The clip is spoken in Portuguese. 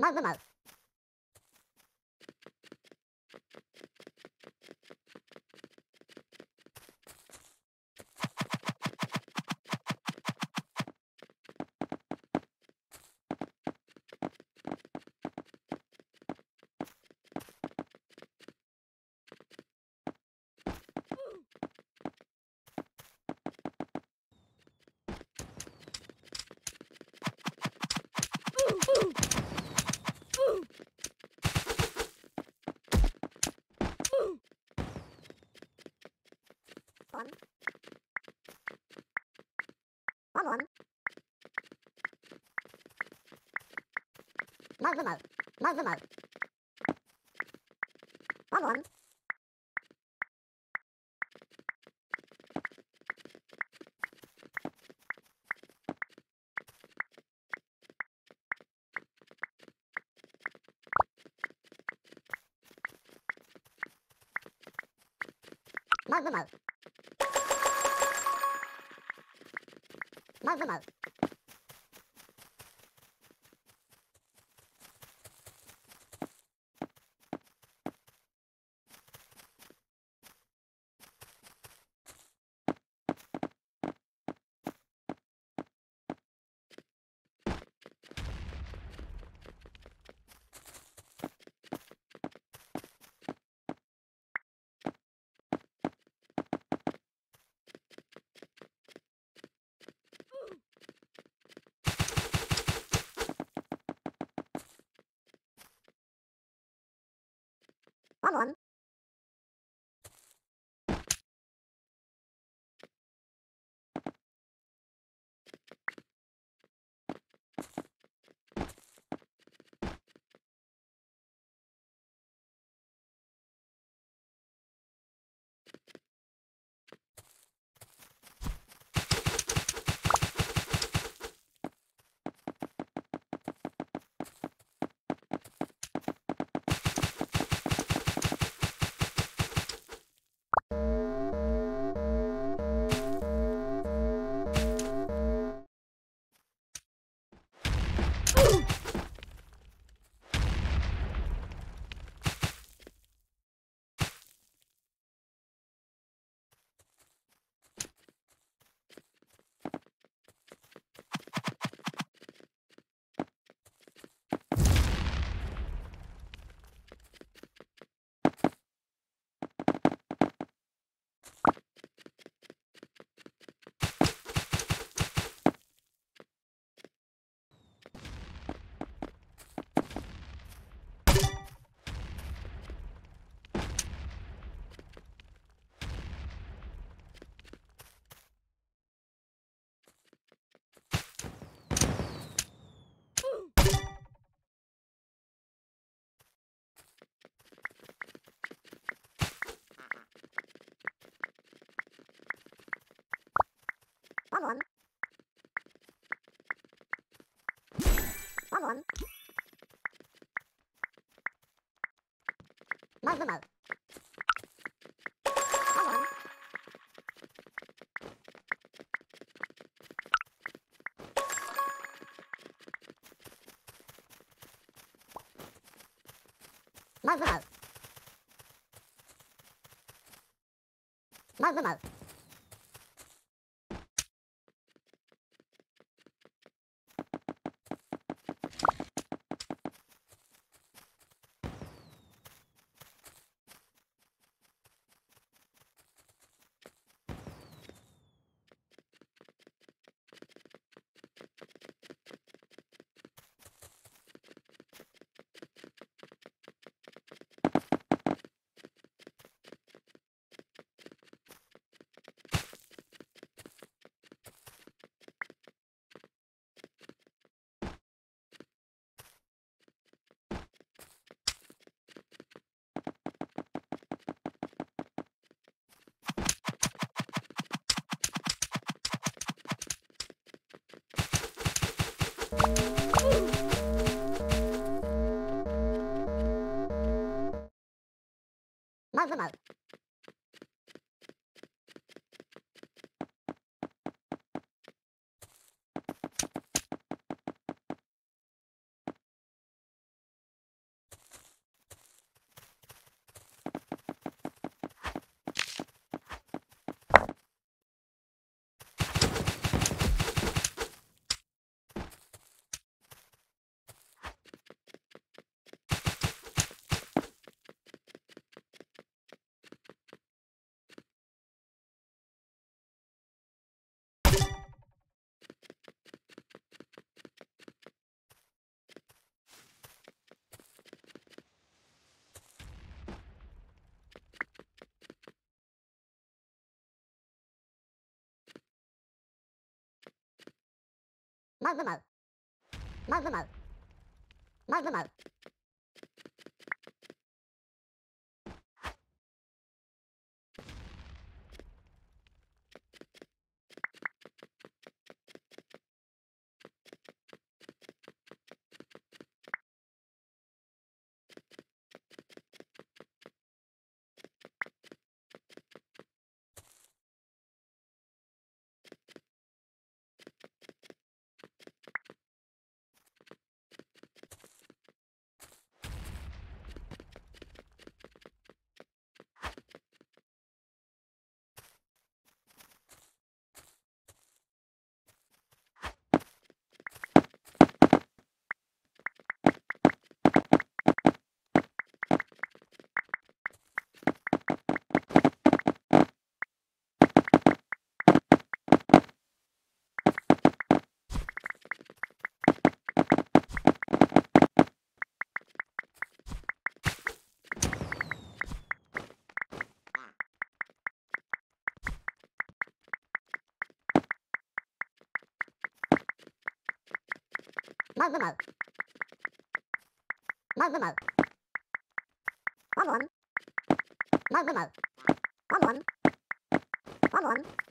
まずま Nós vamos. Nós vamos. Nós vamos. Nós vamos. Nós vamos. ผม Mơ mơ mơ Mơ mơ mơ Mơ mơ mơ Mal normal. マグマウ。マグマウ。マグマウ。Mummo. Mummo. One one. Mummo. One one. One one.